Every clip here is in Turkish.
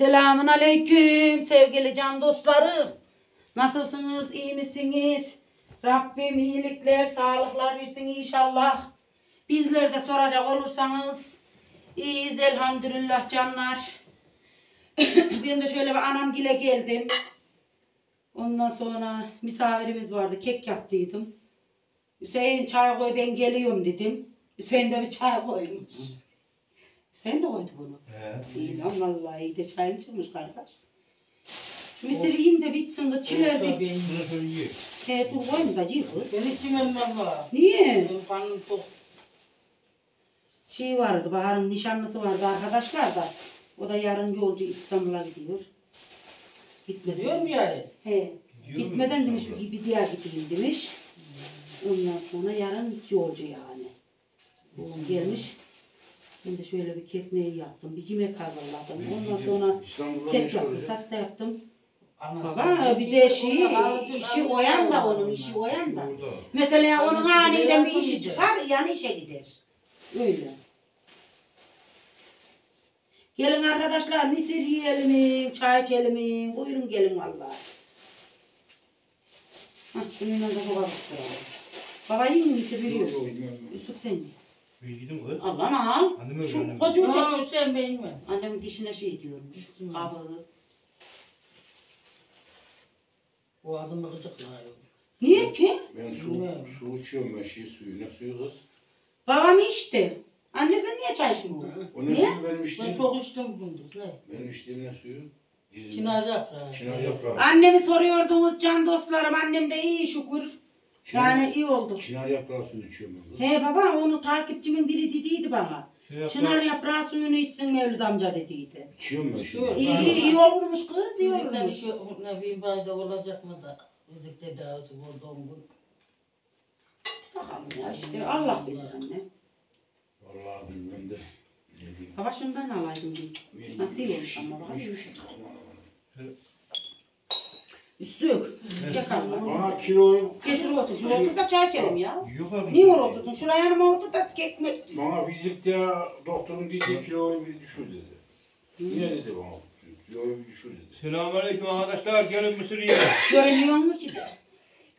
Selamun aleyküm sevgili can dostlarım. Nasılsınız? iyi misiniz? Rabbim iyilikler, sağlıklar versin inşallah. Bizler de soracak olursanız iyiyiz elhamdülillah canlar. ben de şöyle bir anamgile geldim. Ondan sonra misafirimiz vardı. Kek yaptıydım. Hüseyin çay koy ben geliyorum dedim. Hüseyin de bir çay koymuş. Sen de koydu bunu. He. İyi lan vallahi iyi de çayın çıkmış kardeş. Şu misiri yiyin de bitsin de çiler bir. Bunu söyleyeyim. He dur koyun da yiyin. Ben içmem valla. Niye? Benim karnım tok. Şey vardı Bahar'ın nişanlısı vardı arkadaşlar da. O da yarın yolcu İstanbul'a gidiyor. Gitmedi. Biliyor mu yani? He. Gidiyor mu Gitmeden demiş İstanbul'a? bir diğer gideyim demiş. Ondan sonra yarın yolcu yani. Oğlum gelmiş. Ben de şöyle bir kekmeği yaptım. Bir yemek hazırladım. Ondan sonra kek yaptım. Pasta yaptım. Baba bir de şey, işi oyan da onun işi oyan da. Mesela onun aniden bir işi çıkar, yani işe gider. Öyle. Gelin arkadaşlar misir yiyelim, çay içelim, buyurun gelin vallahi. Hah şununla da sokağa tutturalım. Baba yiyin mi misir yok, bilmem. Yusuf sen ye. Gidin kız. Al lan al. Annem Şu annem. koca Hüseyin benim mi? Annemin dişine şey diyormuş. Hı. Kabuğu. Boğazımı gıcıklıyor. Niye ki? Ben su, Bilmiyorum. su içiyorum ben şey suyu. Ne suyu kız? Babam içti. Annesi niye çay içmiyor? O ne Niye? suyu benim Ben içtiğim? çok içtim gündüz. Ne? Benim içtiğim ne suyu? Dizim. Çınar yaprağı. Çınar yaprağı. Annemi soruyordunuz can dostlarım. Annem de iyi şükür. Yani iyi oldu. Çınar yaprağı suyu içiyorum ben. He baba onu takipçimin biri dediydi bana. Şey. Çınar yaprağı suyunu içsin Mevlüt amca dediydi. İçiyorum ben İçiyorum. şimdi. İyi iyi, iyi olurmuş kız iyi olurmuş. işi ne bileyim bayda olacak mı da. Fizik tedavisi olduğum gün. Bakalım ya işte Allah bilir anne. Vallahi bilmem de. Baba şundan alaydım bir. Nasıl olmuş ama bak yumuşak. Üstük. Yakalım. Bana kiloyu, Gel şuraya otur. Şuraya otur da çay içelim ya. Yok abi. Niye oraya oturdun? Şuraya yanıma otur da kekmek. bana fizikte doktorun dediği kiloyu bir düşür dedi. Yine dedi bana. Kiloyu bir düşür dedi. Selamünaleyküm arkadaşlar. Gelin mısır yiyelim. Görünüyor mu ki de?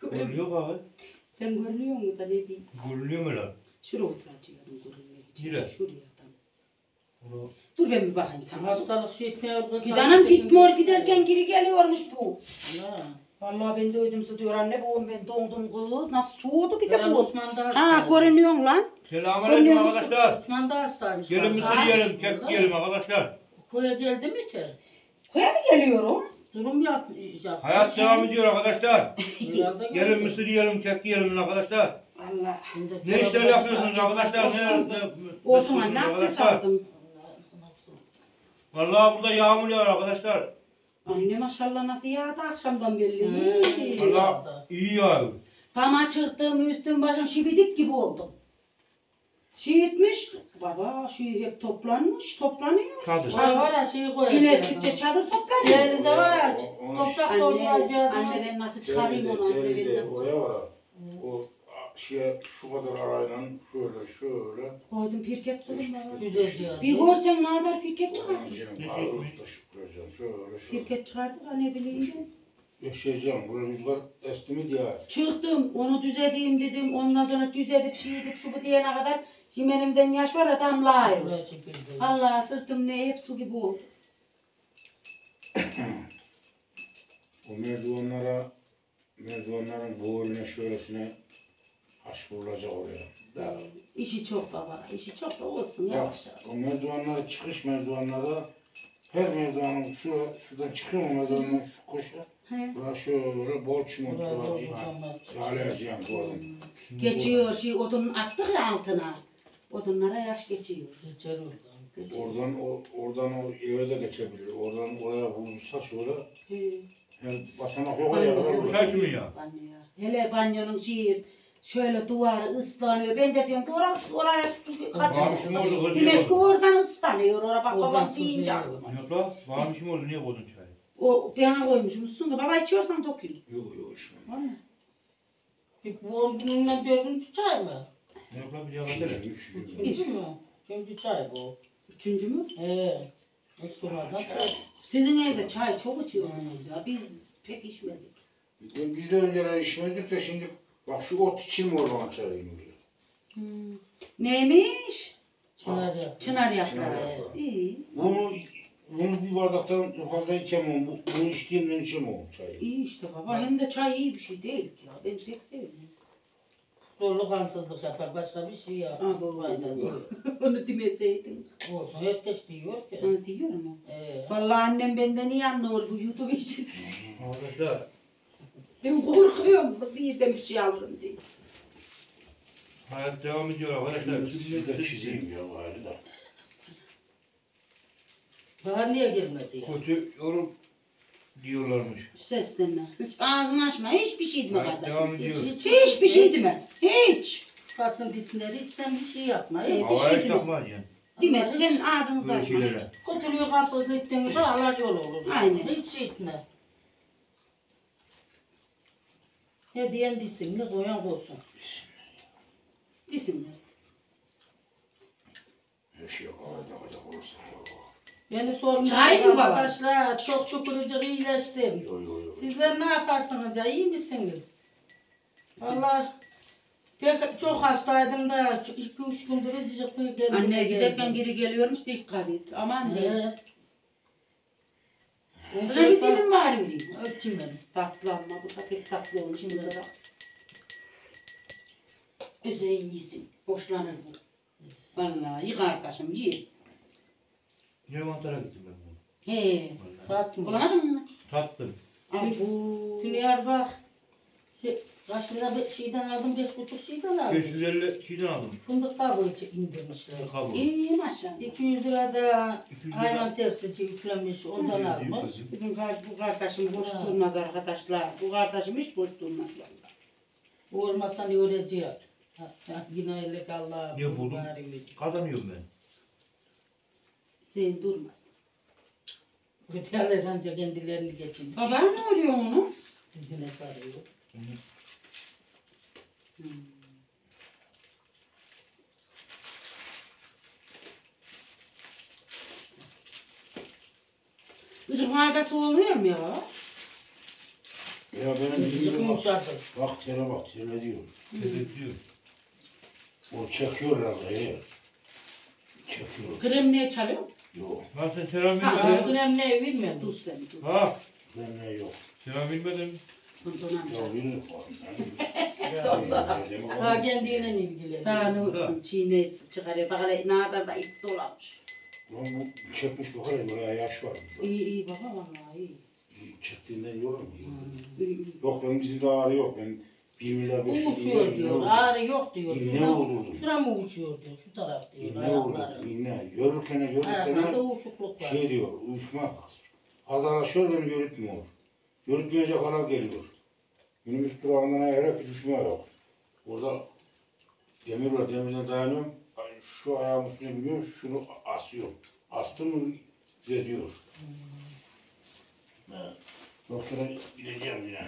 Görünüyor abi. Sen görünüyor mu da ne diyeyim? Görünüyor mu lan? Şuraya oturacağım görünmek için. Nereye? Şuraya tam. Dur ben bir bakayım sana. Hastalık şey etmiyor. Gidanım gitmiyor giderken geri geliyormuş bu. Ha. Vallahi ben de ödümsü diyor anne bu ben dondum kız. Nasıl soğudu bir de Kerem bu. Osman da Ha hasta. görünüyor lan. Selamünaleyküm Görünüyor musun? arkadaşlar. Osman da hastaymış. Gelin mısır Ha. yiyelim. Kek yiyelim arkadaşlar. Koya geldi mi ki? Koya mı geliyorum? Durum yap. yap. Hayat devam ediyor arkadaşlar. Herhalde Gelin geldi. mısır yiyelim. Kek yiyelim arkadaşlar. Allah. Şimdi Ne işler yapıyorsunuz çıkardım. arkadaşlar? Ne, Olsun. ne, Olsun ne- anne abdest arkadaşlar? aldım. Vallahi burada yağmur yağar arkadaşlar. Anne maşallah nasıl yağdı akşamdan belli. Hmm. Allah iyi yağıyor. Tam çıktım üstüm başım şibidik gibi oldum. Şey etmiş. Baba şey hep toplanmış toplanıyor. Çadır. Var var ya şeyi koyacağım. Güneşlikçe çadır toplanıyor. Denize var ya toprak dolduracağız. anne ben nasıl çıkarayım onu anne ben nasıl var. O şey şu kadar arayla şöyle şöyle. Koydum pirket durun baba. Düzeleceğiz. Bir görsen ne kadar pirket çıkardı. Ağırlık taşıp koyacağım. Şöyle şöyle. Pirket çıkardı ha ne bileyim ben. Yaşayacağım. Buraya rüzgar esti mi diye. Çıktım onu düzedeyim dedim. Ondan sonra düzedip şey edip şu bu diyene kadar. Şimdi elimden yaş var adam çekildi. Allah sırtım ne hep su gibi oldu. O merdivenlara merdivenlerin boğuluna şöylesine aşk vurulacak oraya. Da, İşi çok baba. işi çok da olsun bak, yavaş yavaş. o merdivenler çıkış merdivenlerde her merdivenin şu şuradan çıkıyor mu merdivenin şu koşu. He. Buraya şöyle bol çimento. Yağlayacağım bu adam. Geçiyor şey odun attık ya altına. Odunlara yaş geçiyor. Geçer oradan. Geçiyor. Oradan o oradan o eve de geçebilir. Oradan oraya vurursa şöyle He. hem basamak yok. Banyo, kadar ya? banyo. Hele banyonun şeyi şöyle duvarı ıslanıyor. Ben de diyorum ki orası oraya su Varmışım kaçıyor. oldu. Demek ki oradan ıslanıyor. Oraya bak Oradan babam su deyince geliyor. aklıma. Yok la. Varmışım oldu. Niye koydun çayı? O bana koymuşmuşsun da baba içiyorsan dökün. Yok yok şu. Bir bu on gününden dördüncü çay mı? Yok la bir cevap versene. Üç, üç. Üçüncü mü? Üçüncü çay bu. Üçüncü mü? He. Hiç durmadan çay. Sizin evde çay çok içiyorsunuz ya. Biz pek içmedik. Ben Biz de önceler içmezdik de şimdi bak şu ot için mi oradan çayını Hmm. Neymiş? Çınar yap. Çınar yaprağı. yaprağı. İyi. Bunu, bunu bir bardaktan fazla içemem. Bu- Bunu içtiğimden içemem çayı. İyi işte baba. Hem de çay iyi bir şey değil ki ya. Ben pek seviyorum. Zorlu kansızlık yapar. Başka bir şey yapar. Ah, bu Faydası. Onu demeseydin. Olsun. Herkes diyor ki. Ha, diyorum mu? Ee, Vallahi annem benden iyi anlıyor bu YouTube için. Arkadaşlar Ben korkuyorum kız bir yerden bir şey alırım diye. hayat devam ediyor arkadaşlar. Sizi de çizeyim ya bari da. bahar niye gelmedi ya? Kötü yorum diyorlarmış. Seslenme. Hiç ağzını açma. Hiçbir şey deme Hayat devam kardeşim. ediyor. Hiçbir şey deme. Hiç. Çıkarsın disleri hiç sen bir şey yapma. Evet. Hiç. Havaya şey hiç takmaz yani. Deme. Sen ağzını Böyle açma. şeylere. Kutuyu kapı ettiğinde ağlar yol olur. Aynen. Hiç etme. Ne diyen disin ne koyan koysun. Desinler. Her şey olursa. Beni sormuş Çay mı baba? arkadaşlar. Çok şükür iyileştim. Yo yo yo. Sizler ne yaparsınız ya? iyi misiniz? Vallahi pek çok hastaydım da iki üç gündür azıcık bir kendime Anne giderken geldim. geri geliyormuş dikkat et. Aman de. Evet. Kızım bir dilim var mı? Öpçüm beni. Tatlı ama bu da pek tatlı olmuş. Şimdi de bak. Özeyin yesin. Boşlanır bu. Vallahi iyi kardeşim ye. Ne mantara gittim ben bunu. He. Mı? Bulamadın mı? Tattım. Ay bu. Tünyer bak. Kaç lira bir şeyden aldım, beş buçuk şeyden aldım. 550 şeyden aldım. Fındık kabuğu için indirmişler. Kabul. İyi maşallah. 200 lira da 200 hayvan tersici yüklenmiş, ondan almış. Bizim kar- bu kardeşim boş Ha. durmaz arkadaşlar. Bu kardeşim hiç boş durmaz vallahi. Bu olmasa ne öğretecek? Ha, ha, Yine ellik Allah. Ne buldun? Kazanıyorum ben. Sen durmaz. Öteler ancak kendilerini geçin. Baba ne oluyor onu? Dizine sarıyor. Bizim faydası olmuyor mu ya? Ya benim bildiğim bak. yumuşadı. Bak sana bak sana diyor. Teşekkür O çekiyorlar da ya. Çekiyor. Krem ne çalıyor? Yok. Lan sen selam Ha, bilmedin. krem ne Dur bilmiyorum. sen dur. Ha, Ben ne yok. selam bilmedin. Ha kendiyle ilgili. Daha ne olsun çiğneyi çıkarıyor. Bak hele ne kadar da ip dolamış. Lan bu çekmiş bakar buraya yaş var. İyi iyi baba vallahi iyi. Çektiğinden yorum. İyi iyi. Yok benim dizimde ağrı yok. Ben 1 milyar 500 Uçuyor diyor. Ağrı yok diyor. İğne vuruldu. Şura mı uçuyor diyor. Şu taraf diyor. İğne. Ayakları. İğne. Uyuşukluk var. şey diyor. Uyuşmak. Azarlaşıyor beni yürütmüyor. Yürütmeyince kana geliyor. Minibüs durağından eğerek düşme yok. Orada demir var. Demirden dayanıyorum. Ay, Şu ayağım üstüne biniyorum. Şunu asıyorum. Astım mı. Ben doktora gideceğim yine.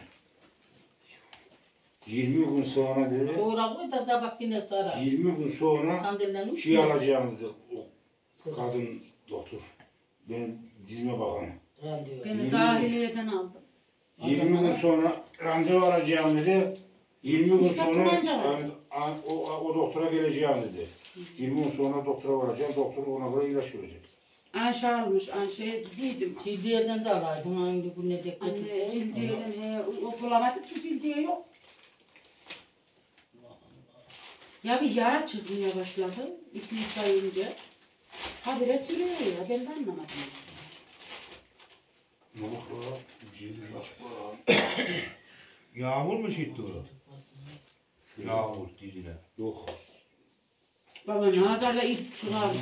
20 gün sonra dedi. Sonra koy da sabah yine sarar. 20 gün sonra Sandalyenin şey alacağım dedi. O kadın doktor. Benim dizime bakan. Ben diyor. Beni dahiliyeden aldım. 20 gün sonra randevu alacağım dedi. 20 gün sonra yani, a- o, o doktora geleceğim dedi. 20 gün sonra doktora varacağım. Doktor ona göre ilaç verecek. Ayşe almış. Ayşe dedim. Cildiyeden de alaydım. Hangi bu ne dek Anne cildiyeden he, o bulamadık ki cildiye yok. Ya bir yağ çıkmaya başladı. iki üç ay önce. Habire sürüyor ya. Ben de anlamadım. Ne bak la? Cildi yaş var. Yağmur mu şitti o? Yağmur dizine. Yok. Baba da ip çıkardı.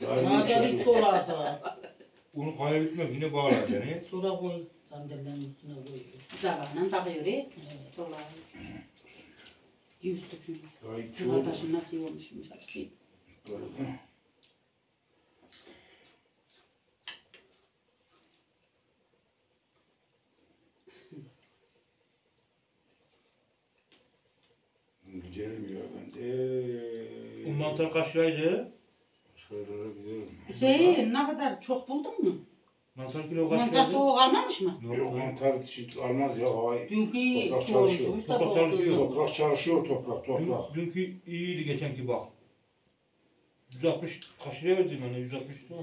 Nadir ilk dolardı. Onu kaya bitmek yine bağlar yani. Şura koy. Sandalyenin üstüne koy. Zabağla takıyor. Dolar. Bu çok. kardeşim nasıl olmuşmuş. Hadi. Böyle de. Gidelim ya ben de. O mantar kaç liraydı? Şöyle gidelim. Hüseyin ne kadar çok buldun mu? Nasıl kilo kaç Mantar soğuk almamış mı? Yok mantar çift almaz ya. Havayı. Dünkü Toprak çoğulmuş çalışıyor. da Toprak çalışıyor. bozdu. Toprak çalışıyor toprak toprak. Dün, dünkü iyiydi geçenki bak. 160 kaç lira verdim yani 160 lira.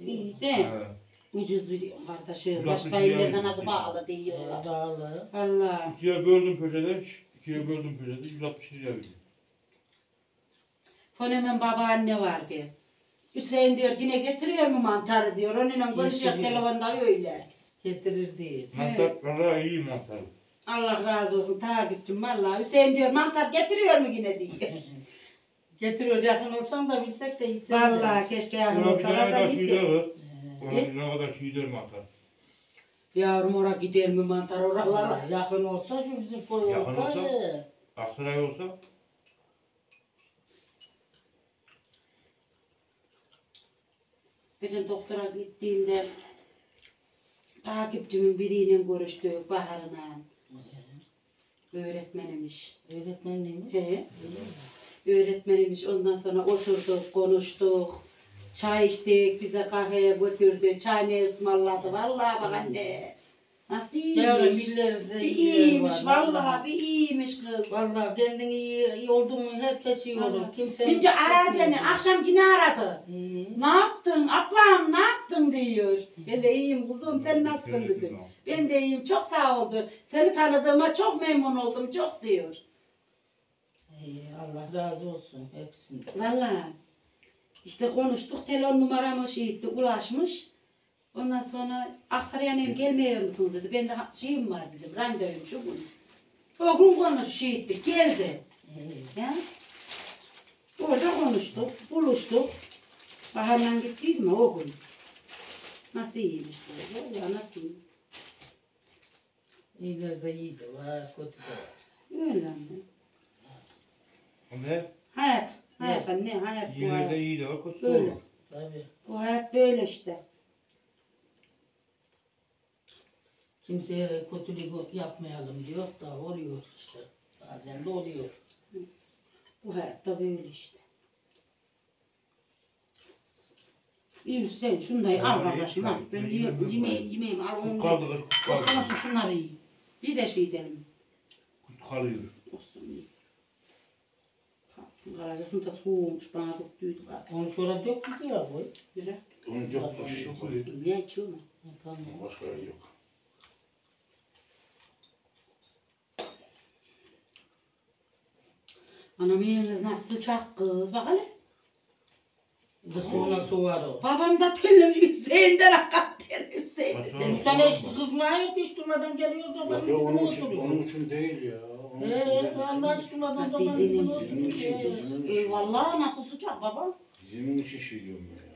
İyi de. Evet. Ucuz bir kardeşim. Biraz Başka ucuz illerden yani. az bağlı diyorlar. Dağlı. Valla. İkiye böldüm köşede, ikiye böldüm köşede 160 lira verdim. Fonemen babaanne var bir. Hüseyin diyor yine getiriyor mu mantarı diyor. Onunla konuşuyor Getiriyor. telefonda öyle. Getirir değil. Mantar, valla iyi mantar. Allah razı olsun takipçim valla. Hüseyin diyor mantar getiriyor mu yine diyor. Getiriyor yakın olsam da bilsek de gitsek de. Valla keşke yakın Buna bir olsalar tane da kadar bilsek. şeyler var. Ee, Buna bir tane kadar şeyler mantar. Yavrum ora gider mi mantar oralara? Yakın olsa şu bizim koy Yakın olsa. olsa? e, Aksaray olsa Geçen doktora gittiğimde takipçimin biriyle görüştük Bahar'la. Öğretmenmiş. Öğretmen neymiş? He. Öğretmenimiz ondan sonra oturduk, konuştuk. Çay içtik, bize kahveye götürdü, çay ne ısmarladı. Vallahi bak anne. Nasıl Yavrum iyiymiş. Bir iyiler iyiymiş, var, vallahi bir iyiymiş kız. Vallahi kendin iyi, iyi oldun mu herkes iyi olur. Vallahi. Kimse Önce arar beni, akşam yine aradı. İyi. Ne yaptın ablam, ne yaptın diyor. Ben de iyiyim kuzum, sen nasılsın dedim. Ben de iyiyim, çok sağ ol diyor. Seni tanıdığıma çok memnun oldum, çok diyor. İyi, Allah razı olsun hepsinden. Vallahi. İşte konuştuk, telefon numaramı şey etti, ulaşmış. Ondan sonra Aksaray'a nem gelmiyor musunuz dedi. Ben de şeyim var dedim, randevum şu gün. O gün konuş şey geldi. İyi. Ya. Orada konuştuk, buluştuk. Bahar'la gittik mi o gün? Nasıl iyiymiş bu? Ya nasıl iyi? İyiler de iyiydi var, kötü de var. Öyle mi? Ne? Hayat. Hayat ne? Hayat bu İyilerde hayat. iyi de var, kötü de var. Tabii. Bu hayat böyle işte. Kimseye kötülük yapmayalım diyor da oluyor işte. Bazen de oluyor. Bu hayatta böyle işte. İyi sen şunları al Ben kardeşim al. Ben ben yiyeyim, yiyeyim. yemeğim, yemeğim al onu. Kut kaldı, kut kaldı. Olsun olsun şunları yiyin. Bir de şey edelim. Kut kalıyor. Şunu da soğumuş bana döktüydü galiba. Onu şöyle dök bir ya koy. Yürü. Onun yok başka şey yok. Ne içiyor mu? Tamam. Başka yok. Anam yeriniz nasıl sıcak kız. Bak hele. Sonra soğar o. Babam da tellemiş Hüseyin'den hakikaten Hüseyin'den. Bu sene hiç kızmaya yok hiç durmadan geliyor Yok zaman ya onun için, onun için değil ya. İçin Ee, hiç durmadan Ha, zaman dizinin- oturuyor. Bizim için, Ee. Eyvallah nasıl sıcak baba. Bizim için şey diyorum ben ya.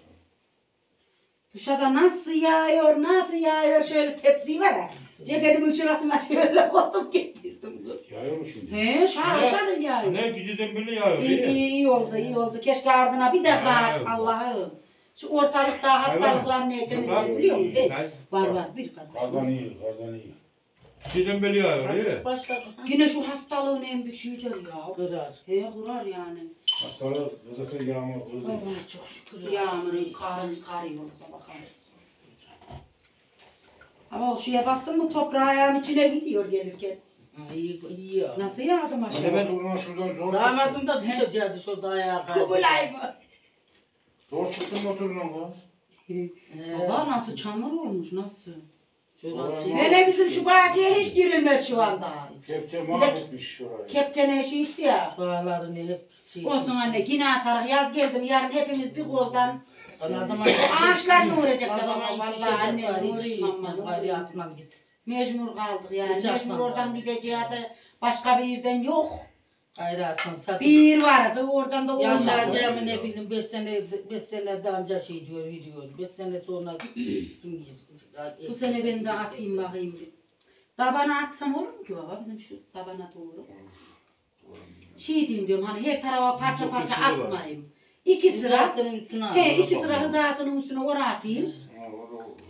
Dışarıda nasıl yağıyor, nasıl yağıyor şöyle tepsi var ya. Ceketimin şurasına şöyle koydum getirdim. Yağıyor mu şimdi? He şarıl Ne? şarıl yağıyor. Ne gididen böyle yağıyor. İyi, değil mi? iyi, iyi oldu, iyi oldu. Keşke ardına bir de Ha, var evet. Allah'ım. Şu ortalıkta hastalıklar ne temizler biliyor musun? iyi. E, var var bir Kardan kadar. iyi, kardan iyi. Gididen böyle yağıyor değil mi? Başladı. Yine şu hastalığın en büyük şeyidir ya. Kırar. He kurar yani. Hastalar zaten yağmur kırdı. Allah çok şükür. ya. Yağmurun, karın, kar yolu bakalım. Ama o şeye bastın mı toprağı ayağım içine gidiyor gelirken. Ha, iyi, ya. Nasıl yağdı Hani maşallah? ben turuna şuradan zor Damadım da düşeceğiz şurada ayağa kaydı. Kubulay mı? Zor çıktım motoruna bu. Baba nasıl çamur olmuş nasıl? Hele bizim şu bahçeye hiç girilmez şu anda. Kepçe mahvetmiş şurayı. Kepçene şey itti ya. Bağlarını hep şey. Olsun anne yine atarak yaz geldim yarın hepimiz bir koldan. O zaman Ağaçlar mı uğrayacak O da zaman baba? yetişecek Vallahi bari, uğrayayım ama. atmam git. Mecbur kaldık yani. Mecbur oradan gideceği de başka bir yerden yok. Gayrı atmam. Sakın. Bir vardı oradan da olmadı. Yaşayacağımı ne bileyim beş sene beş sene daha önce şey diyor biliyor. Beş sene sonra Bu sene ben de atayım bakayım. Tabana atsam olur mu ki baba bizim şu tabana doğru? Şey diyeyim diyorum hani her tarafa parça parça atmayayım. İki sıra, Hizasının üstüne he al. iki sıra hızasının üstüne oraya atayım.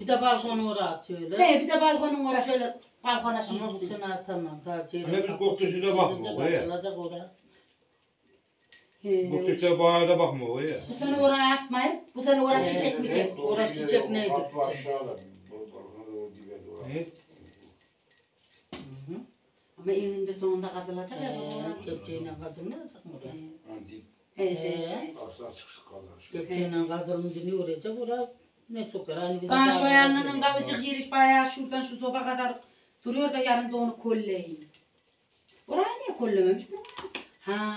Bir de balkonu oraya at şöyle. He bir de balkonun oraya şöyle balkona şey Ama bu diyeyim. sene atamam. Daha çeyrek Hani bir kapısı kokusu da bak bu, açılacak, oraya. Açılacak oraya. He. Bu tüse bayağı da bakma o ya. Bu sene oraya atmayın. Bu sene oraya He. çiçek mi çek? Orası çiçek neydi? Atlı aşağıda. Balkona doğru dibe doğru. Ne? Hı hı. Ama eninde sonunda kazılacak ya. Oraya. Kepçeyle kazılmayacak mı oraya? Antik He He. he. aksa çıkış kazar. şu. Kepçeyle kazılınca ne olacak? Oraya ne sokar? Hani bizim Daha şu dağlarda yanının duruyor. davıcık giriş bayağı şuradan şu soba kadar duruyor da yarın da onu kolleyin. Orayı niye kollememiş bu? Ha,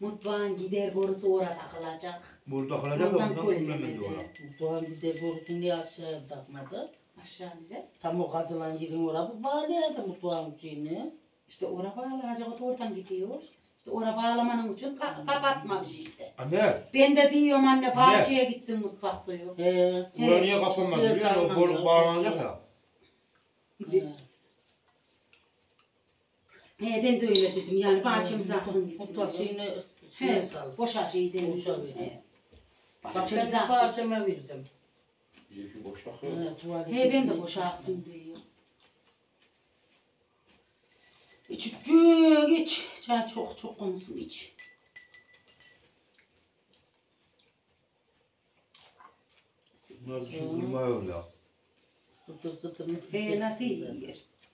mutfağın gider borusu orada takılacak. Burada kalacak da Buradan ondan kullanmıyor ben de. ona. Doğan bize borusunu diye aşağıya takmadı. Aşağı bile. Tam o kazılan yerin oraya bağlayadı mutfağın şeyini. İşte oraya bağlanacak o da oradan gidiyor. İşte oraya bağlamanın için ka- kapatmamış işte. Anne, Ben de diyorum anne bahçeye gitsin mutfak suyu. He. buraya niye kapanmaz Üstüne biliyor musun? Ya. bağlanacak ya. He. He ben de öyle dedim yani bahçemize aksın gitsin. Mutfak diyor. şeyini He, şeye sal. boşa şey dedim. Boşa verin. He. Bak Bahçemize ben aksın. bahçeme verdim. İyi ki boşak He, yok. tuvalete He ben de boşa aksın diyor. İç ücük iç. Çay çok çok konsun iç. Bunlar dişim kırmıyor ya. Kıtır kıtır ne He nasıl yiyor?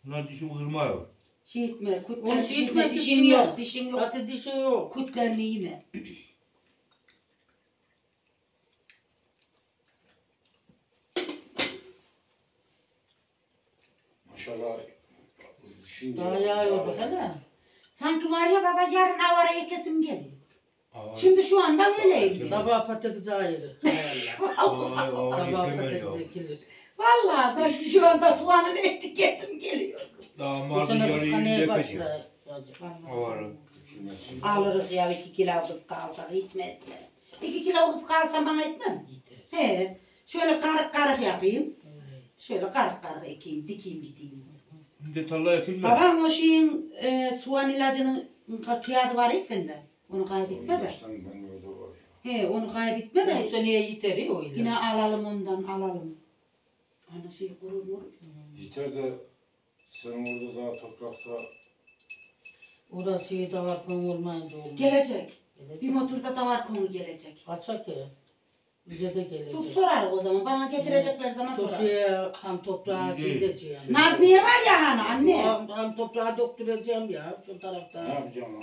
Bunlar dişim kırmıyor. Şey etme, Onu kutlar şey şey etme, dişin dişin yok, dişin yok. Zaten dişi yok. Kutlarını yeme. Maşallah. Şimdi Daha yağıyor bak hele. Sanki var ya baba yarın avara ekesim geliyor. Aa, Şimdi şu anda öyleyim. Sabah patates aa, aa, Sabah patates ekilir. Vallahi sanki şu anda soğanın eti kesim geliyor. Bu Damadın sene yarı kıskaneye yiyince peki. başlar. Alırız ya iki kilo kız kalsa gitmez mi? İki kilo kız kalsa bana etmem. He. Şöyle karık karık yapayım. Şöyle karık karık ekeyim, dikeyim gideyim. Şimdi tarla ekilme. Babam o şeyin e, soğan ilacının kağıdı var ya sende. Onu kaybetme de. Sen ben öyle var ya. He onu kaybetme de. Bu seneye yeter ya o ilaç. Yine alalım ondan alalım. Ana şey kurur murur. Yeter de sen orada daha toprakta Orası şey de var konu olmayınca. Gelecek. Gelecek. Bir motorda da var konu gelecek. Kaçak ya. Bize de Dur gelecek. sorarız o zaman. Bana getirecekler zaman sorarız. şeye ham toprağı İyi. gideceğim. Nazmiye var ya hani anne. Ham, ham toprağı dokturacağım ya şu ne tarafta. yapacağım lan?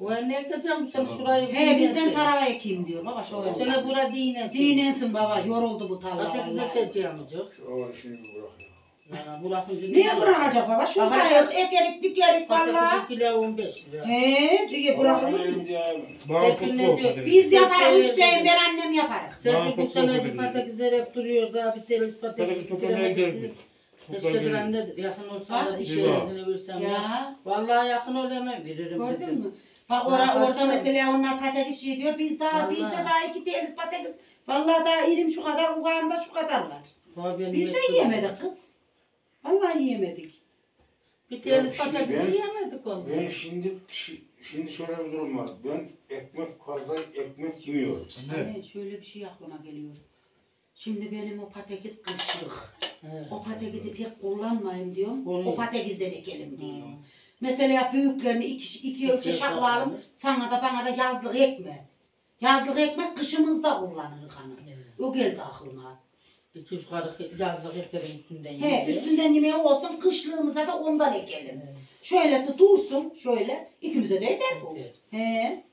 O ne ekeceğim bu sene şurayı He bizden tarafa ekeyim diyor baba şu Bu an. sene bura dinlensin. Dinlensin baba yoruldu bu tarla. Patates vallahi. ekeceğim acık. Avar işini bırak ya. Ya bırakınca Niye bırakacak baba? Şu Baba, kadar ekerik dikerik valla. Patates kilo 15 lira. He diye bırakılır mı? dedi. Biz yaparız Hüseyin dedi. ben annem yaparız. Sen bu çok sene korkutucu. patatesler hep duruyor da bir teliz Patates patates toplamaya gidelim. Keşke direndedir. Yakın olsa da Ha? bir bak. yazını versem ya. Ya Vallahi yakın ol hemen veririm gördün dedim. mü? Bak Ha, ora, orada mesela onlar patates şey diyor. Biz daha Vallahi. bizde daha iki teliz patates. Vallahi daha irim şu kadar, kulağımda şu kadar var. Tabii benim Biz de yiyemedik kız. Vallahi yiyemedik. Bir Ya şimdi patatesi yemedik onu. Ben şimdi şimdi şöyle bir durum var. Ben ekmek fazla ekmek yemiyorum. Anne. Anne şöyle bir şey aklıma geliyor. Şimdi benim o patates kışlık. He. O patatesi pek kullanmayayım diyorum. O patatesten ekelim Hı. diyorum. Mesela büyüklerini iki, iki ölçü şaklayalım. Sana da bana da yazlık ekme. Yazlık ekmek kışımızda kullanırız hani. Evet. O geldi aklıma. İki üç karış yazlık ekerim üstünden He yedi. üstünden yemeği olsun kışlığımıza da ondan ekelim. Evet. Şöylesi dursun şöyle. ikimize de eder bu. Evet. He.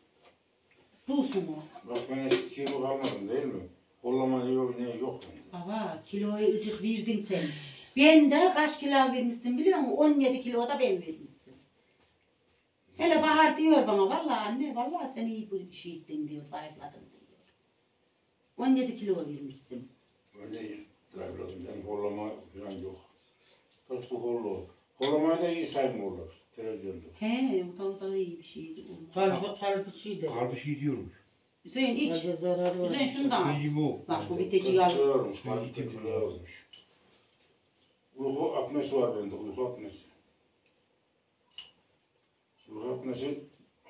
Dursun o. Bak ben eski kilo kalmadım değil mi? Kollama yok ne yok. Baba kiloyu ıcık verdin sen. Ben de kaç kilo vermişsin biliyor musun? 17 kilo da ben vermişsin. Hele Bahar diyor bana vallahi anne vallahi sen iyi bir şey ettin diyor zayıfladın diyor. 17 kilo vermişsin. Öyle. Ben kollama falan yok. Bak bu kollu. Kollamayı da iyi saymıyorlar. Televizyonda. He o da iyi bir şeydi. Kalbi, kalbi şey de. Harbi şey diyormuş. Hüseyin iç. Kalbe zararı var. Hüseyin şunu da al. İyi bu. Bak şu biteci al. Kırılıyormuş. Kalp kırılıyormuş. Uyku apnesi var bende. Uyku apnesi. Uyku apnesi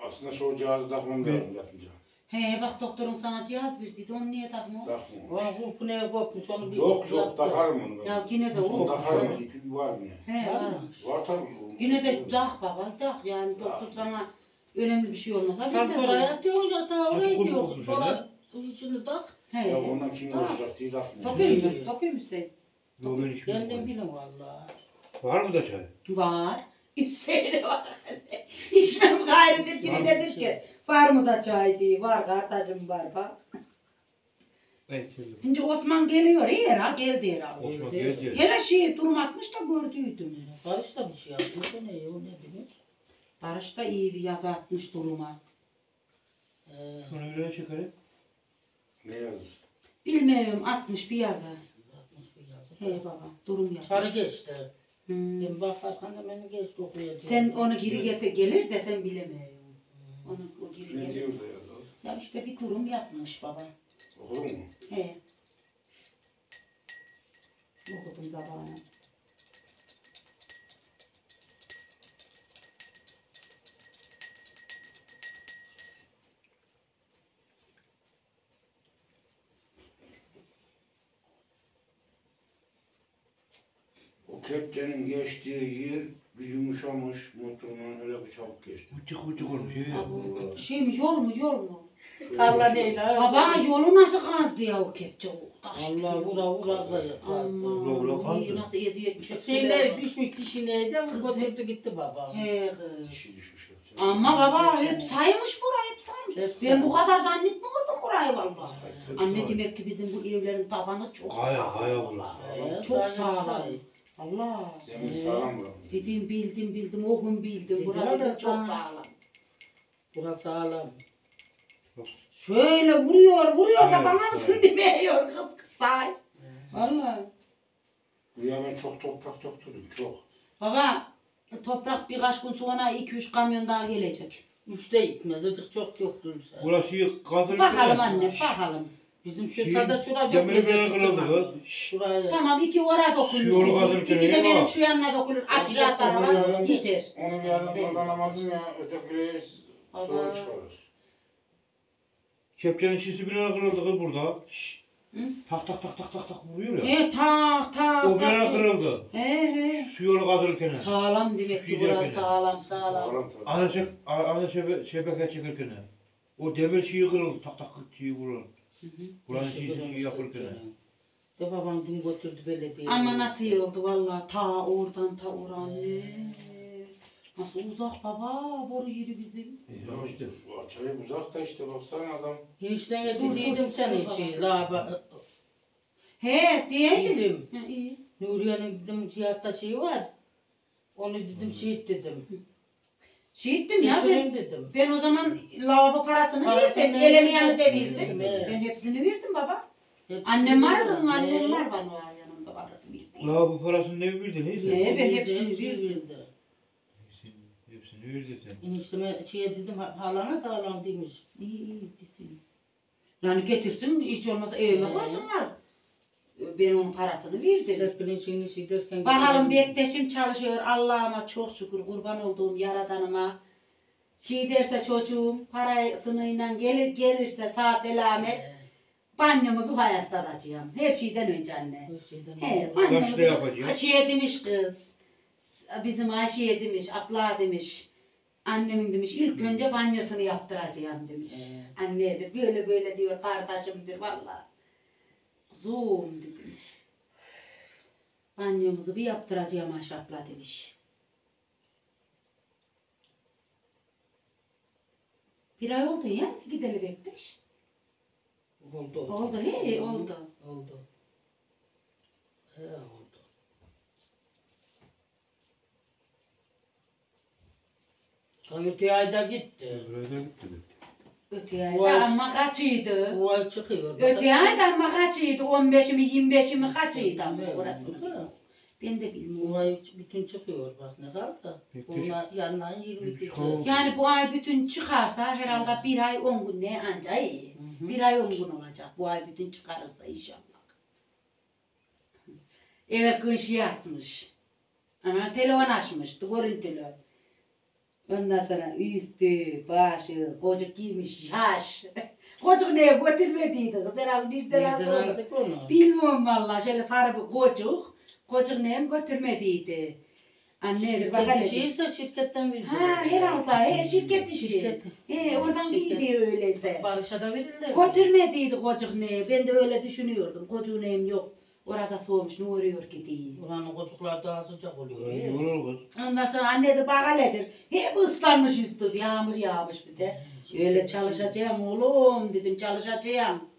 aslında şu cihazı takmam lazım yatınca. He bak doktorun sana cihaz verdi. Onu niye takma? Takmam. Vay bu bu ne kopmuş onu bir Yok yok yaptı. takarım onu. ben. Ya yine de Onu o. takarım. İpi var mı? He Var var. mı? Var tabii. Yine de tak baba tak yani doktor sana önemli bir şey olmasa Tam bilmez şuraya onu. atıyoruz ya da oraya Nasıl diyor. kurtulmuş Sonra içini tak. He. Ya ondan kim olacak diye takmıyor. Takıyor mu? Takıyor mu sen? Yok ben içmiyorum. Ben de bilmiyorum valla. Var mı da çay? Var. Hüseyin'e var. İçmem gayret ettiğini dedir ki. Var mı da çay diye. Var kardeşim var bak. Şimdi Osman geliyor. İyi ha geldi herhalde. Osman Öyle gel değil. gel. Hele şey durum atmış da gördüydüm. Barış da bir şey yapmış. O ne? O ne demiş? Barış da iyi bir yazı atmış duruma. Ee, Sonra öyle şekeri. Ne yaz? Bilmiyorum atmış bir yazı. atmış bir yazı. He baba durum yapmış. geçti. Hmm. Ben bakarken hemen geçti okuyor. Sen onu geri getir gelir de sen bilemiyorsun. Onu o geri Ne diyor da yazar? Ya işte bir durum yapmış baba. Okudun mu? He. Okudum zamanı. Kepçenin geçtiği yer bir yumuşamış motorla öyle bir çabuk geçti. Uçuk uçuk olmuş. Abi, şey mi yol mu yol mu? Şöyle Tarla şey. değil ha. Baba yolu nasıl kazdı ya o kepçe o taş Allah vura vura kayıyor. Aman Vura vura iyi, kazdı. nasıl eziyet çektiler. Şeyine düşmüş dişine de götürdü gitti baba. He kız. Dişi düşmüş kepçe. Ama baba hep saymış burayı hep saymış. Hep Ben bu saymış. kadar zannetmiyordum burayı vallahi. Anne demek ki bizim bu evlerin tabanı çok Kaya, sağlam. kaya. Ee, Çok sayın- sağlam. Allah. Zemin sağlam bırakmış. Dedim bildim bildim o gün bildim. Evet, dedim çok sağlam. Burası sağlam. Şöyle vuruyor vuruyor da Evet, bana mısın evet. demiyor kız kısay. Vallahi. Buraya ben çok toprak döktürdüm çok. Baba toprak birkaç gün sonra 2-3 kamyon daha gelecek. Üçte gitmez. Azıcık çok yoktur. Burası kazır. Bakalım anne bakalım. Bizim şu Şey, sırada şurada Demiri böyle gitti kırıldı kız. Şuraya. Tamam iki oraya Şu dokunur yolu sizin. kazırken İki de iyi benim bak. şu yanına dokunur. Aşağı Geçsin tarafa buraya. gider. Onu bir yerden kazanamadın ya ötekileri Allah. sonra çıkarır. Kepçenin şişi bir ara kırıldı kız burada. Şşş. Hı? Tak tak tak tak tak tak vuruyor ya. He tak tak O bir ara tak. kırıldı. He he. Su yolu kazırken. Sağlam demek ki Gider burası gene. sağlam sağlam. Sağlam tabii. Ana şebeke çekirken. O demir şeyi kırıldı. Tak tak şeyi vurur. Şeyi şeyi yapırken. De babam dün götürdü belediye. Ama nasıl iyi oldu valla ta oradan ta oran ne? Nasıl uzak baba boru yeri bizim. Ya işte. Bu Açayı uzak da işte baksana adam. Eniştene Dur, dur, dediydim sen içi. dur. Laba. He iyi. Nuriye'nin dedim cihatta şeyi var. Onu dedim şehit dedim. Şey ettim ya ben. Dedim. Ben o zaman lavabo parasını Parasını verdim. Elemeyanı da verdim. verdim. Ben hepsini verdim baba. Hepsini Annem vardı, verdim. annem var var yanımda vardı verdim. La bu parasını ne bildi neyse. Ne? ben Verdi, hepsini hepsini verdim. verdi. Hepsini verdi sen. Enişteme şey dedim halana da halam demiş. İyi iyi desin. Yani getirsin hiç olmazsa evime He. koysunlar. Ben onun parasını verdim. Serpil'in şeyini şey derken. Bakalım bektaşım çalışıyor. Allah'ıma çok şükür kurban olduğum yaradanıma. Şey derse çocuğum parasıyla gelir, gelirse sağ selamet banyomu bu hayatlatacağım. Her şeyden önce anne. He, Kaçta banyomuzu yapacağız? Ayşe'ye demiş kız. Bizim Ayşe'ye demiş, abla demiş. Annemin demiş ilk önce banyosunu yaptıracağım demiş. Anne de böyle böyle diyor kardeşimdir valla. Kuzum dedim. Banyomuzu bir yaptıracağım Ayşe abla demiş. Bir ay oldu ya gideli bekleş. Oldu. Oldu he oldu. Oldu. He oldu. Öte ayda gitti. Buraya da gitti. Öte ayda ay- ama kaçıydı? Bu ay çıkıyor. Öte ayda ama kaçıydı? 15'i mi 25'i mi kaçıydı ama orasını. Ben de bilmiyorum. Bu ay bütün çıkıyor bak ne kaldı. Buna yandan 20 Üç kol. Yani bu ay bütün çıkarsa herhalde bir ay 10 gün ne anca iyi. Bir ay 10 gün olacak bu ay bütün çıkarırsa inşallah. Evet gün şey atmış. Ama telefon açmıştı görüntülü. Ondan sonra üstü, başı, kocuk giymiş, yaş. Kocuk neye götürmediydi kız herhalde bir Nereden tane aldık onu? Bilmiyorum valla şöyle sarı bir kocuk. Kocuk neyim götürmediydi. Anne bak Şirket hele. işiyse şirketten verilir. Ha herhalde he şirket işi. Şirket. He oradan Şirket. gidiyor öyleyse. Barış'a da verirler. Götürmediydi kocuk ne. Ben de öyle düşünüyordum. Kocuğun neyim yok. Orada soğumuş ne uğruyor ki diye. Buranın çocuklar daha sıcak oluyor. İyi olur kız. Ondan sonra anne de bakaledir. Hep ıslanmış üstü. Yağmur yağmış bir de. Öyle çalışacağım oğlum dedim çalışacağım.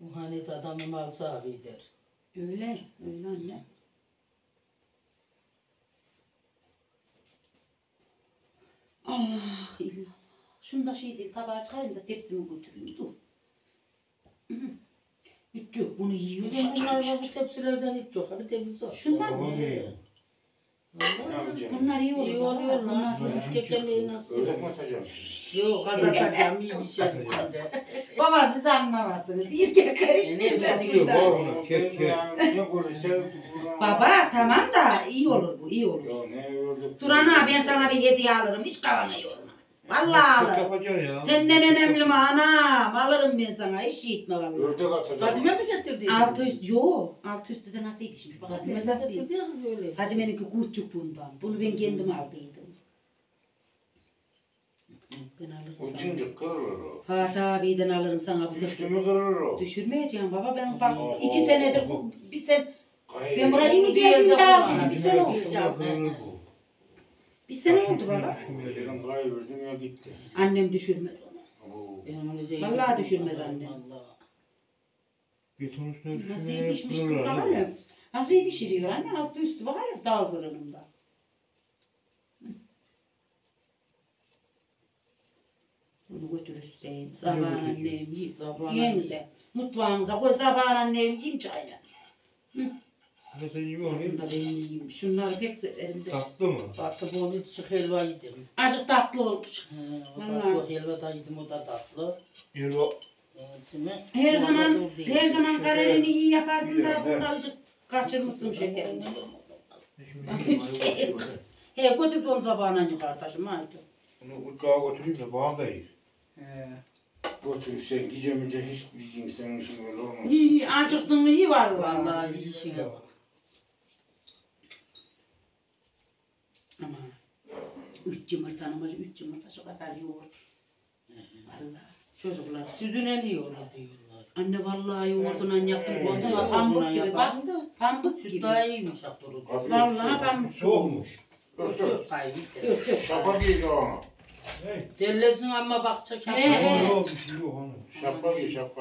Muhanet adamı mal sahibidir. Öyle, öyle anne. Allah illallah. Şunu da şey diyeyim tabağa çıkarayım da tepsimi götüreyim dur. Hiç yok bunu yiyor. Bizim bunlar var bu tepsilerden hiç yok. Hadi temiz ol. Şundan mı? Bunlar iyi olur. İyi oluyor bunlar lan. Ben- Kekeleği nasıl? Ördek mi açacağım? Yok kazatacağım iyi bir şey. Baba siz anlamazsınız. İlk yiyor baba tamam da iyi olur bu iyi olur. Ya ne ördek? Dur ana ben sana bir hediye alırım. Hiç kavana yorma. Vallahi Kek alırım. yapacaksın ya. Senden önemli mi anam? Alırım ben sana. Hiç şey etme vallahi. Ördek atacağım. Fadime mi getirdi? Altı üst yo. Altı üstü de nasıl pişmiş? Bak Fadime Fadime nasıl? getirdi ya kız böyle. Fadime'ninki küçük bundan. Bunu ben kendim aldıydım. Ben alırım O sana. cincik kırılır o. Fatih abiden alırım sana bu Düştü tepsi. mü kırılır o. Düşürmeyeceğim baba ben bak iki senedir bu- bir sen ben buraya yeni Bir yerde geldim daha bir bir sene oldu. kullan. Kırılır bu. Bir sene oldu baba. Dedim kaybettim ya gitti. Annem düşürmez onu. Oo. Benim onu zeytin- Vallahi düşürmez anne. Vallahi. Beton üstüne Nasıl iyi düşmeye pişmiş kız kırılır. bak anne. hele. Nasıl iyi pişiriyor anne altı üstü var ya dal fırınında. Bunu götür Hüseyin. Sabahın annem yiyin. Yiyin annem. de. Mutfağınıza koy sabahın annem yiyin çayla. Ne sen yiyor Aslında onu? ben yiyeyim. Şunları pek severim de. Tatlı mı? Baktı bu onu çık helva yedim. Acık tatlı olmuş. He, o Vallahi. tatlı helva da yedim o da tatlı. Helva. Her zaman değil. her zaman karelini iyi yapardım da Biliyorum, bunda azıcık kaçırmışsın şekerini. He götür de onu sabahına yıkar taşım haydi. Bunu utkağa götüreyim de babam da yer. He. Götür sen gece mece hiç bilgin senin işin öyle olmaz. İyi acıktın mı iyi var Vallahi iyi işine bak. Ama üç yumurtanın başı üç yumurta şu kadar yoğurt. Vallahi çocuklar. Sütüne niye olur diyorlar. Anne vallahi yoğurdundan yaptım Yoğurdundan pamuk gibi bak. Pamuk Süt gibi. daha iyiymiş. Kapıyı Vallahi pamuk gibi. Yok. Yok yok. Şapa giy de ona. Hey. Derlesin ama bakacak. He, he. Yok yok onun. Şapa giy şapa.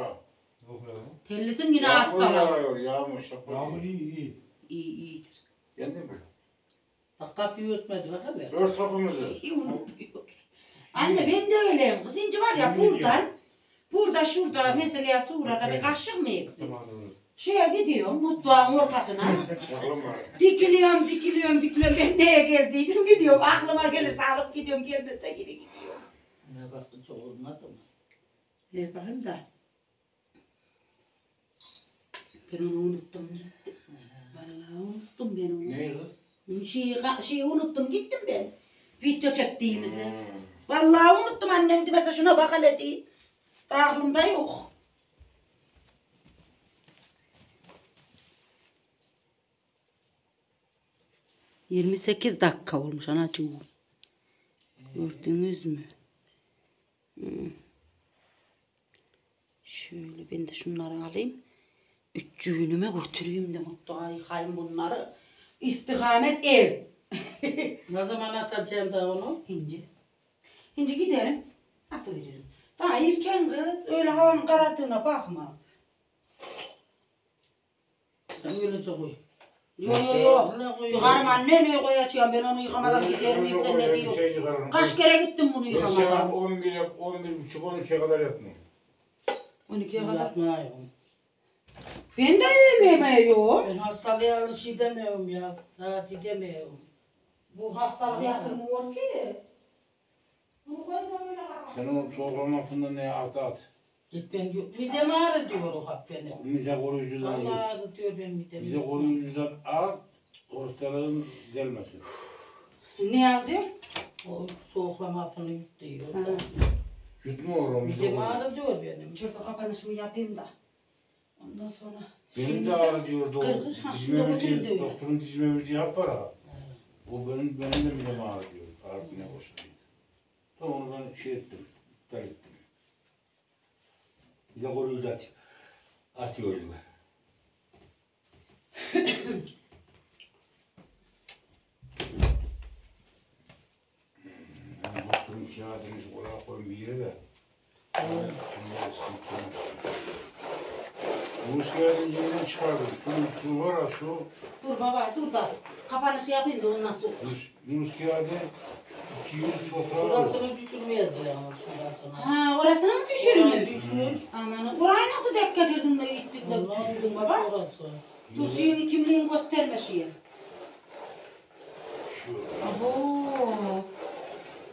Yok ya. Tellisin yine Yağmur hasta. yağıyor yağmur şapa Yağmur iyi iyi. İyi iyidir. Yendin mi? Bak kapıyı örtmedi bak hele. Ört kapımızı. İyi unutuyor. Anne ben de öyleyim. Kız ince var ya İyi buradan. Burada şurada mesela surada bir kaşık mı eksik? Şeye gidiyorum mutfağın ortasına. Dikiliyorum, dikiliyorum, dikiliyorum. Ben neye geldiydim gidiyorum. Aklıma gelirse alıp gidiyorum, gelmezse geri gidiyorum. Ne baktın çok olmadı mı? Ver bakayım da. Ben onu unuttum. Vallahi unuttum ben onu. Ne kız? Şeyi, şeyi unuttum gittim ben. Video çektiğimizi. Hmm. Vallahi unuttum annem de mesela şuna bak hele diye. Daha aklımda yok. Yirmi sekiz dakika olmuş anacığım. Gördünüz mü? Hmm. Şöyle ben de şunları alayım. Üçcüğünüme götüreyim de mutfağa yıkayayım bunları. İstikamet ev. Ne zaman atacağım da onu? Hinci. Hinci giderim. Atıveririm. Daha erken kız. Öyle havanın kararttığına bakma. Sen öyle çok uy. Yo yo yo. Ne koyuyorsun? Yıkarım anne ne koyacağım ben onu yıkamadan giderim. Sen ne diyor? şey. Kaç kere gittim bunu Ben yıkamadan. 11, 11 buçuk 12'ye kadar yatmam. 12'ye kadar. Yapmıyorum. Ben de yemeğime yok. Ben hastalığa alış edemiyorum ya. Rahat edemiyorum. Bu hastalık yaptırmıyor ki. Bunu koyma. Sen o soğuklama hakkında ne at at. Git ben midem ağrı diyor o hap benim. Bize koruyucudan Allah git. ağrı diyor benim midem. Bize koruyucudan at. Hastalığın gelmesin. Ne aldı? O soğuklama hapını yut diyor. Ha. Yutma oğlum. Midem ağrı diyor benim. Şurada kapanışımı yapayım da. Ondan sonra Benim şimdi de ağrı diyordu o. Kırkır, ha, Dizime diyor. doktorun dizime hap var ha. O benim, benim de midem ağrı diyor. Kalbine başladı. Tamam onu ben şey ettim. iptal ettim. Bir de koruyu da at. Atıyor gibi. Yani doktorun kağıdını şu oraya koyun bir yere de. Şimdi Bu kağıdın yeniden çıkardım. Şu, şu var ya şu. dur baba dur da kapanışı yapayım da ondan sonra. Yunus kağıdı 200 fotoğraf. Burasını düşürmeyeceğim. Şurasını. Ha orasına mı düşürmüş? düşmüş. Aman orayı nasıl denk getirdin de gittin de Vallahi düşürdün baba? orası. Dur şeyin kimliğini gösterme şeyi. Şu. Abo.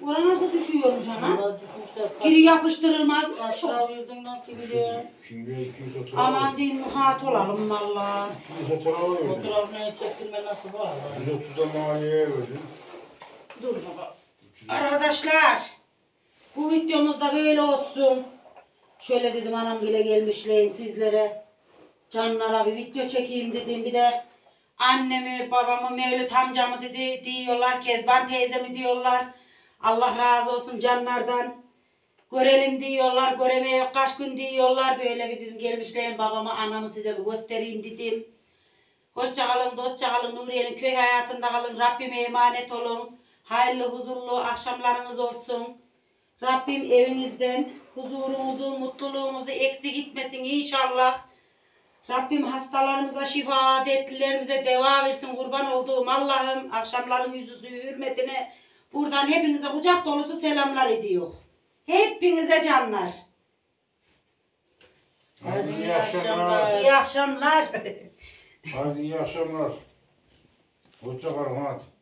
Ora nasıl düşüyormuş ana? Vallahi düşmüş de Geri yapıştırılmaz mı? Aşağı verdin lan kim bilir. Şimdi 200 fotoğraf. Aman diyeyim muhat olalım valla. 200 fotoğraf verdim. Fotoğrafını çektirme nasıl var? 130'da mahalleye verdim. Dur baba. Arkadaşlar. Bu videomuz da böyle olsun. Şöyle dedim anam bile gelmişleyin sizlere. Canlara bir video çekeyim dedim. Bir de annemi, babamı, Mevlüt amcamı dedi diyorlar. Kezban teyzemi diyorlar. Allah razı olsun canlardan. Görelim diyorlar. Göremeye kaç gün diyorlar. Böyle bir dedim gelmişleyin babamı, anamı size bir göstereyim dedim. Hoşça kalın, dostça kalın. Nuriye'nin köy hayatında kalın. Rabbime emanet olun. Hayırlı, huzurlu akşamlarınız olsun. Rabbim evinizden huzurunuzu, mutluluğunuzu eksik gitmesin inşallah. Rabbim hastalarımıza şifa, dertlilerimize deva versin kurban olduğum Allah'ım. Akşamların yüzüsü hürmetine buradan hepinize kucak dolusu selamlar ediyor. Hepinize canlar. Hadi iyi akşamlar. akşamlar. İyi akşamlar. Hadi iyi akşamlar. Hoşça kalın hadi.